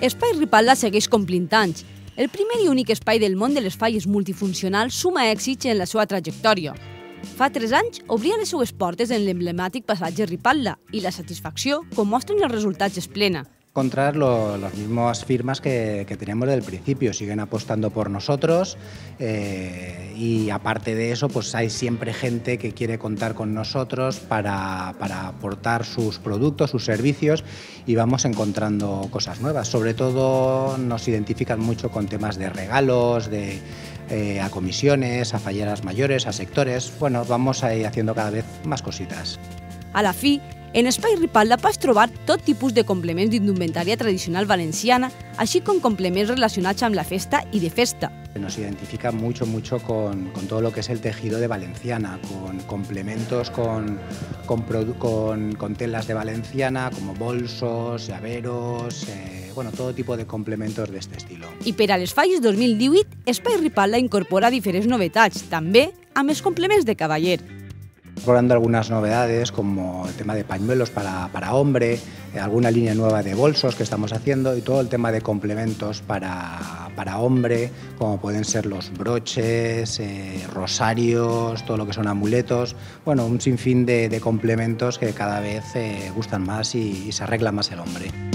Espai Ripalda segueix complint anys. El primer i únic espai del món de les falles multifuncionals suma èxits en la seva trajectòria. Fa tres anys obria les seues portes en l'emblemàtic passatge Ripalda i la satisfacció, com mostren els resultats, és plena. Encontrar lo, las mismas firmas que, que, teníamos desde el principio. Siguen apostando por nosotros eh, y aparte de eso, pues hay siempre gente que quiere contar con nosotros para, para, aportar sus productos, sus servicios y vamos encontrando cosas nuevas. Sobre todo nos identifican mucho con temas de regalos, de eh, a comisiones, a falleras mayores, a sectores. Bueno, vamos ahí haciendo cada vez más cositas. A la fi, en Espai Ripalda pots trobar tot tipus de complements d'indumentària tradicional valenciana, així com complements relacionats amb la festa i de festa. Nos identifica mucho, mucho con, con todo lo que es el tejido de Valenciana, con complementos, con, con, con, con telas de Valenciana, como bolsos, llaveros, eh, bueno, todo tipo de complementos de este estilo. I per a les falles 2018, Espai Ripalda incorpora diferents novetats, també amb els complements de cavaller. Explorando algunas novedades como el tema de pañuelos para, para hombre, eh, alguna línea nueva de bolsos que estamos haciendo y todo el tema de complementos para, para hombre, como pueden ser los broches, eh, rosarios, todo lo que son amuletos, bueno, un sinfín de, complementos que cada vez eh, gustan más y se arregla más el hombre.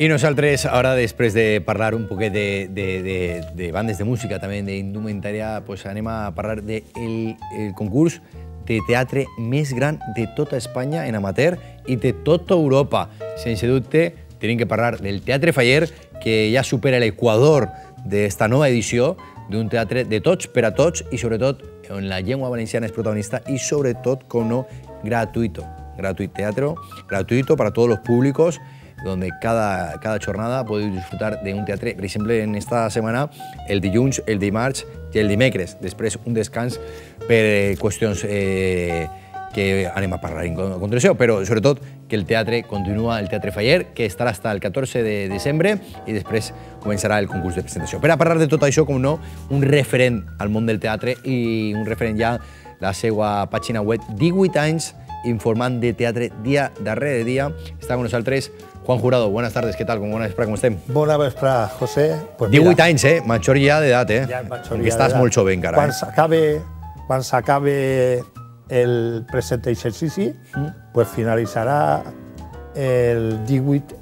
I nosaltres, ara, després de parlar un poquet de, de, de, de bandes de música, també d'indumentària, pues anem a parlar del de el concurs de teatre més gran de tota Espanya en amateur i de tota Europa. Sense dubte, tenim que parlar del Teatre Faller, que ja supera l'equador d'esta nova edició d'un teatre de tots per a tots i sobretot on la llengua valenciana és protagonista i sobretot, com no, gratuito. Gratuito teatro, gratuito para todos los públicos, donde cada, cada jornada podeu disfrutar d'un teatre, per exemple, en esta setmana, el dilluns, el dimarts i el dimecres. Després, un descans per eh, qüestions eh, que anem a parlar en continuació, però sobretot que el teatre continua, el Teatre Faller, que estarà fins el 14 de desembre i després començarà el concurs de presentació. Per a parlar de tot això, com no, un referent al món del teatre i un referent ja la seva pàgina web, 18 anys informant de teatre dia darrere dia. Està amb nosaltres Juan Jurado, buenas tardes, ¿qué tal? ¿Cómo, buena vespre, com estem? Bona vespre, José. Pues 18 mira, anys, eh? Major ja d'edat, eh? Ja major que estàs molt jove encara. Quan s'acabe quan s'acabe el present exercici, mm. pues finalitzarà el 18,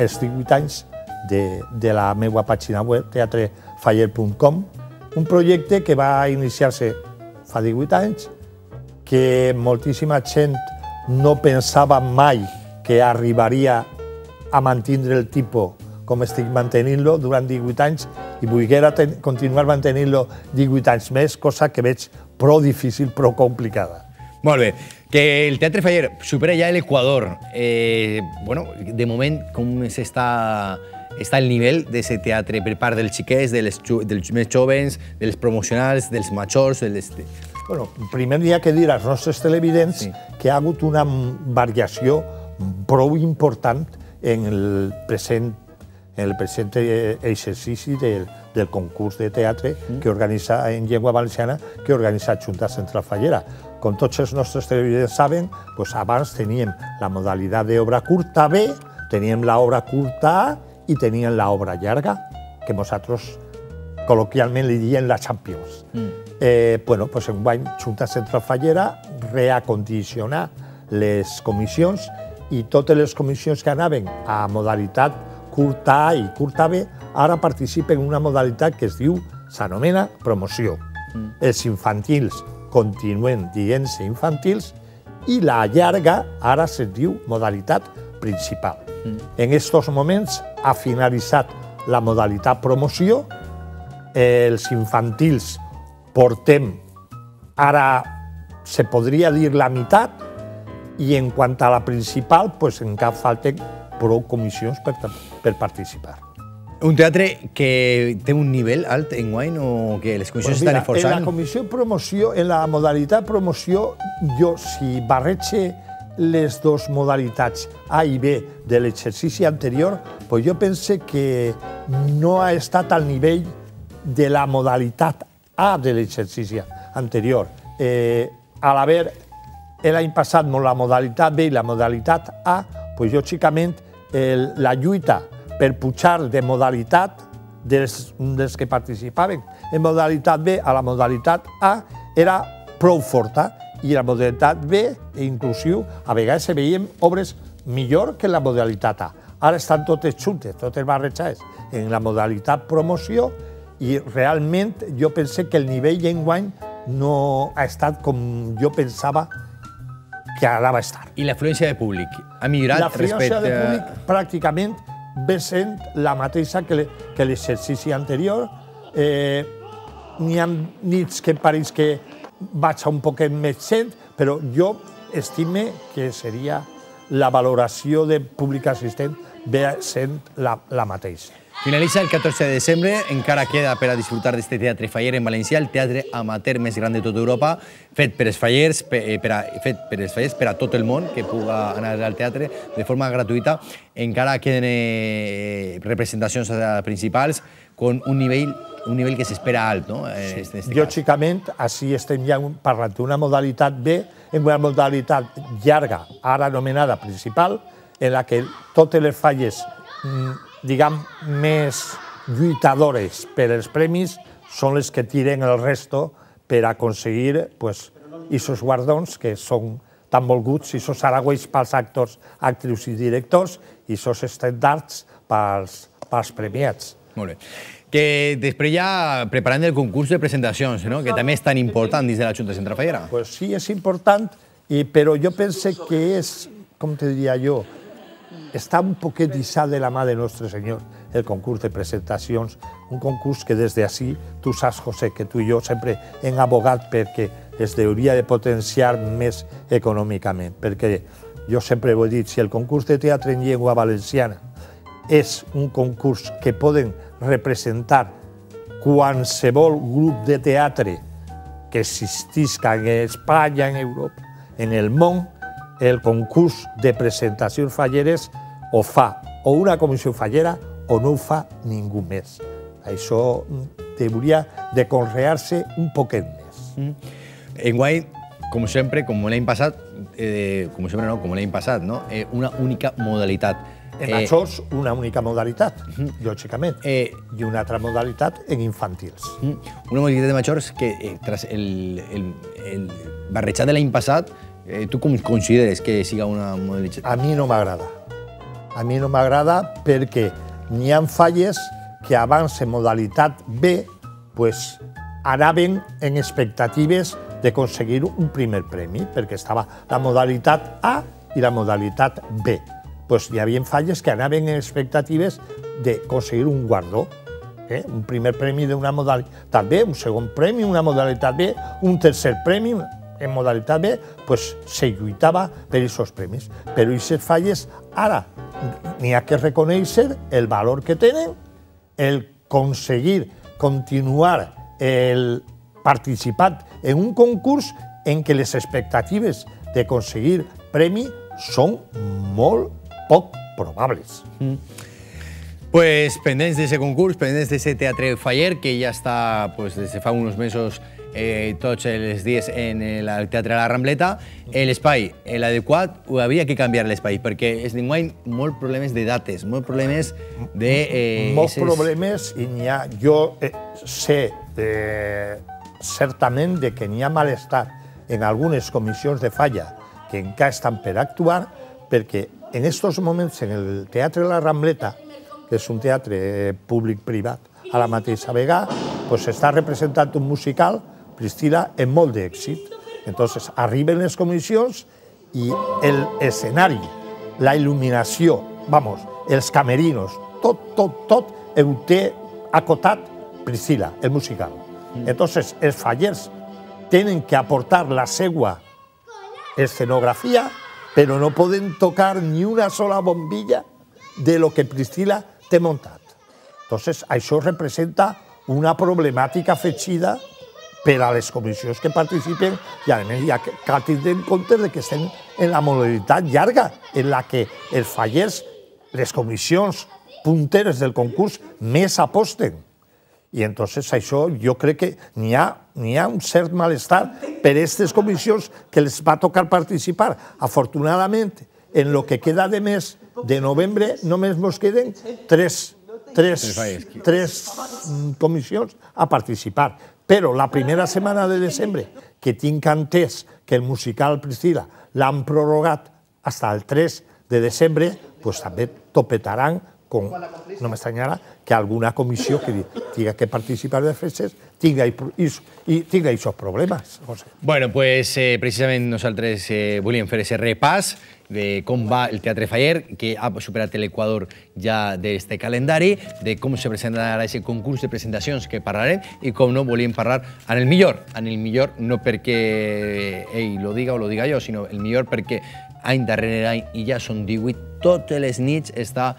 els 18 anys de, de la meva pàgina web, teatrefaller.com, un projecte que va iniciar-se fa 18 anys, que moltíssima gent no pensava mai que arribaria a mantindre el tipus com estic mantenint-lo durant 18 anys i volguera continuar mantenint-lo 18 anys més, cosa que veig prou difícil, prou complicada. Molt bé. Que el Teatre Faller supera ja l'Equador. Eh, bueno, de moment, com s'està està el nivell d'aquest teatre per part dels xiquets, dels, dels més jovens, dels promocionals, dels majors... Dels... Bueno, primer hi ha que dir als nostres televidents sí. que ha hagut una variació prou important en el present, en el present exercici del, del concurs de teatre mm. que organitza en llengua valenciana que organitza Junta Central Fallera. Com tots els nostres televidents saben, doncs abans teníem la modalitat d'obra curta B, teníem l'obra curta A i teníem l'obra llarga, que nosaltres col·loquialment li diem la Champions. Mm. Eh, bueno, pues en guany Junta Central Fallera reacondicionar les comissions i totes les comissions que anaven a modalitat curta A i curta B ara participen en una modalitat que es diu, s'anomena promoció. Mm. Els infantils continuen dient-se infantils i la llarga ara se diu modalitat principal. Mm. En aquests moments ha finalitzat la modalitat promoció, els infantils portem ara se podria dir la meitat, i en quant a la principal, pues, encara falten prou comissions per, per participar. Un teatre que té un nivell alt en guany o que les comissions pues mira, estan esforçant? En la comissió promoció, en la modalitat promoció, jo si barrege les dues modalitats A i B de l'exercici anterior, pues jo pense que no ha estat al nivell de la modalitat A de l'exercici anterior. Eh, a l'haver l'any passat la modalitat B i la modalitat A, pues, lògicament el, la lluita per pujar de modalitat dels, dels que participaven en modalitat B a la modalitat A era prou forta i la modalitat B, inclusiu, a vegades se veien obres millor que la modalitat A. Ara estan totes juntes, totes barrejades en la modalitat promoció i realment jo pensé que el nivell enguany no ha estat com jo pensava que ara va estar. I l'afluència de públic ha millorat respecte... L'afluència de públic pràcticament ve sent la mateixa que l'exercici anterior. Eh, N'hi ha nits que pareix que vaig a un poquet més gent, però jo estime que seria la valoració de públic assistent ve sent la, la mateixa. Finalitza el 14 de desembre, encara queda per a disfrutar d'este teatre faller en Valencià, el teatre amateur més gran de tota Europa, fet per els fallers, per, eh, per a, fet per els fallers, per a tot el món que puga anar al teatre de forma gratuïta. Encara queden eh, representacions principals con un nivell un nivell que s'espera alt, no? Sí. Este Lògicament, així estem ja parlant d'una modalitat B, en una modalitat llarga, ara anomenada principal, en la que totes les falles mm, diguem, més lluitadores per als premis són les que tiren el resto per aconseguir pues, aquests guardons que són tan volguts, i aquests aragüells pels actors, actrius i directors, i aquests estendards pels, pels premiats. Molt bé. Que després ja preparant el concurs de presentacions, no? que també és tan important dins de la Junta Central Fallera. Pues sí, és important, i, però jo pense que és, com te diria jo, està un poquet deixat de la mà de Nostre Senyor el concurs de presentacions, un concurs que des d'ací, tu saps, José, que tu i jo sempre hem abogat perquè es hauria de potenciar més econòmicament, perquè jo sempre ho he dit, si el concurs de teatre en llengua valenciana és un concurs que poden representar qualsevol grup de teatre que existisca en Espanya, en Europa, en el món, el concurs de presentacions falleres o fa o una comissió fallera o no ho fa ningú més. Això hauria de conrear-se un poquet més. Mm. Enguany, com sempre, com l'any passat, eh, com sempre no, com l'any passat, no? Eh, una única modalitat. En eh, és una única modalitat, uh -huh. lògicament, eh, i una altra modalitat en infantils. Uh -huh. Una modalitat de majors que, eh, tras el, el, el barrejat de l'any passat, Eh, tu com consideres que siga una modalitat? A mi no m'agrada. A mi no m'agrada perquè n'hi ha falles que abans en modalitat B pues, anaven en expectatives d'aconseguir un primer premi, perquè estava la modalitat A i la modalitat B. Pues hi havia falles que anaven en expectatives d'aconseguir un guardó, eh? un primer premi d'una modalitat B, un segon premi, una modalitat B, un tercer premi, en modalitat B, pues, se lluitava per aquests premis. Però aquestes falles, ara, n'hi ha que reconèixer el valor que tenen, el aconseguir continuar el participat en un concurs en què les expectatives d'aconseguir premi són molt poc probables. Mm. Pues pendents d'aquest concurs, pendents d'aquest teatre faller, que ja està pues, des de fa uns mesos eh, tots els dies en el Teatre de la Rambleta, l'espai, l'adequat, havia que canviar l'espai, perquè es diuen molts problemes de dates, molts problemes de... Eh, molts problemes i n'hi ha... Jo eh, sé eh, certament de que n'hi ha malestar en algunes comissions de falla que encara estan per actuar, perquè en aquests moments en el Teatre de la Rambleta, que és un teatre públic-privat, a la mateixa vegada, pues, s'està representant un musical Priscila en molt d'èxit. Entonces, arriben les comissions i el escenari, la il·luminació, vamos, els camerinos, tot, tot, tot, ho té acotat Priscila, el musical. Mm. Entonces, els fallers tenen que aportar la seva escenografia, però no poden tocar ni una sola bombilla de lo que Priscila té muntat. Entonces, això representa una problemàtica afegida per a les comissions que participen i a més ha que tindre en compte de que estem en la modalitat llarga en la que els fallers, les comissions punteres del concurs més aposten. I entonces això jo crec que n'hi ha, ha un cert malestar per aquestes comissions que les va tocar participar. Afortunadament, en lo que queda de mes de novembre només ens queden tres, tres, tres comissions a participar. Però la primera setmana de desembre, que tinc entès que el musical Priscila l'han prorrogat fins al 3 de desembre, pues també topetaran con, no m'estranyarà que alguna comissió que tinga que participar de festes tinga, i, i tinga aquests problemes. José. Bueno, pues eh, precisament nosaltres eh, volíem fer aquest repàs de com va el Teatre Faller, que ha superat l'Equador ja d'aquest calendari, de com se presentarà aquest concurs de presentacions que parlarem i com no volíem parlar en el millor, en el millor no perquè ell lo diga o lo diga jo, sinó el millor perquè any darrere any i ja són 18, totes les nits està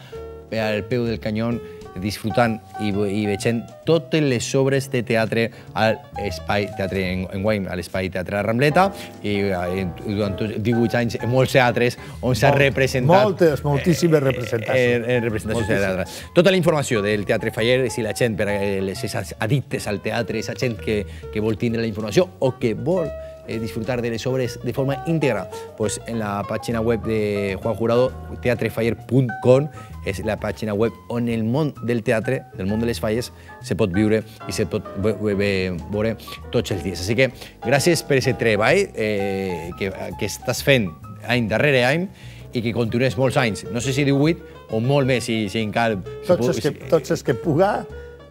al peu del canyó disfrutant i, i veient totes les obres de teatre a l'Espai Teatre en, en Guaim, a l'Espai Teatre La Rambleta, i eh, durant 18 anys en molts teatres on s'ha representat... Moltes, moltíssimes representacions. Eh, eh, representacions de teatre. Tota la informació del Teatre Faller, si la gent, per les addictes al teatre, esa gent que, que vol tindre la informació o que vol eh, disfrutar de les obres de forma íntegra, pues en la página web de Juan Jurado, teatrefaller.com, és la pàgina web on el món del teatre, del món de les falles, se pot viure i se pot veure tots els dies. Així que gràcies per aquest treball eh, que, que estàs fent any darrere any i que continues molts anys, no sé si 18 o molt més, si, si encara... Tots els que, tots els que puga,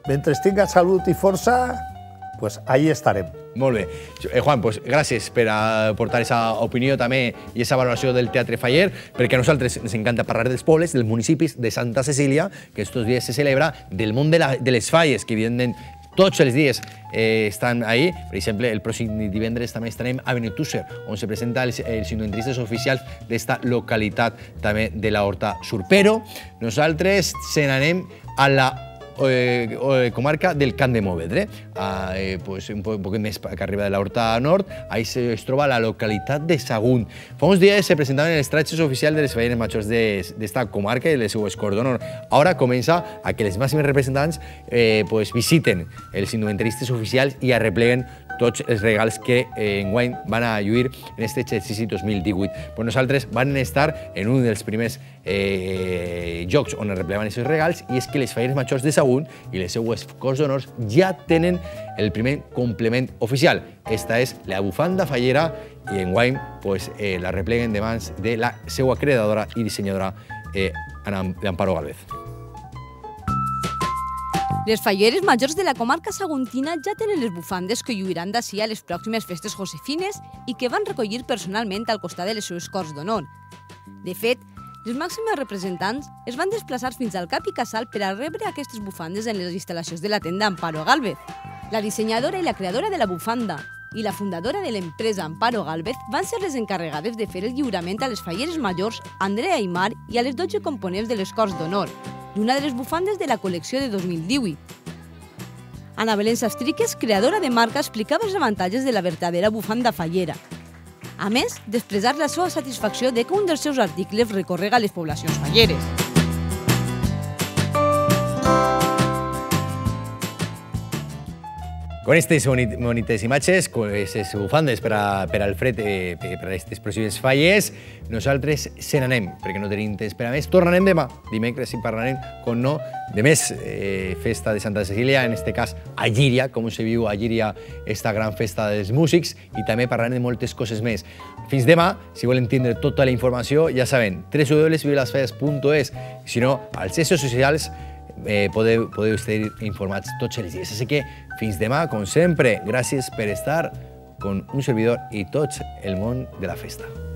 mentre tinga salut i força, pues ahí estarem. Molt bé. Eh, Juan, pues gràcies per aportar aquesta opinió també i aquesta valoració del Teatre Faller, perquè a nosaltres ens encanta parlar dels pobles, dels municipis de Santa Cecília, que estos dies se celebra, del món de, la, de les falles, que evidentment tots els dies eh, estan ahí. Per exemple, el pròxim divendres també estarem a Benetússer, on se presenta els, els inventistes oficials d'esta localitat també de la Horta Sur. Però nosaltres se n'anem a la eh, comarca del Camp de Movedre, ah, eh, pues un, po un més que arriba de la Horta Nord, ahí se, es troba la localitat de Sagunt. Fa uns dies se presentaven els tratges oficials de les feines majors d'esta de, comarca i les seues corts d'honor. Ara comença a que les màximes representants eh, pues, visiten els indumentaristes oficials i arrepleguen tots els regals que eh, enguany van a lluir en aquest exercici 2018. Però nosaltres van estar en un dels primers eh, jocs on es replegaven aquests regals i és que les feines majors de Sagunt i les seues cors d'honors ja tenen el primer complement oficial. Esta és la bufanda fallera i enguany pues, eh, la repleguen de mans de la seva creadora i dissenyadora eh, Amparo Galvez. Les falleres majors de la comarca saguntina ja tenen les bufandes que lluiran d'ací a les pròximes festes josefines i que van recollir personalment al costat de les seus cors d'honor. De fet, les màximes representants es van desplaçar fins al Cap i Casal per a rebre aquestes bufandes en les instal·lacions de la tenda Amparo Galvez. La dissenyadora i la creadora de la bufanda i la fundadora de l'empresa Amparo Galvez van ser les encarregades de fer el lliurament a les falleres majors Andrea Aymar i a les 12 components de les Cors d'Honor, i una de les bufandes de la col·lecció de 2018. Ana Belén Sastriques, creadora de marca, explicava els avantatges de la verdadera bufanda fallera. A més, d'expressar la seva satisfacció de que un dels seus articles recorrega les poblacions falleres. Con aquestes bonites imatges, con aquestes bufandes per, a, per al fred, eh, per a aquestes pròximes falles, nosaltres se n'anem, perquè no tenim temps per a més. Tornarem demà, dimecres, i parlarem, com no, de més eh, festa de Santa Cecília, en este cas a Llíria, se viu a Llíria esta gran festa dels músics, i també parlarem de moltes coses més. Fins demà, si volen tindre tota la informació, ja saben, www.vilasfalles.es, si no, als socials, eh, podeu, podeu estar informats tots els dies. Així que fins demà, com sempre, gràcies per estar con un servidor i tots el món de la festa.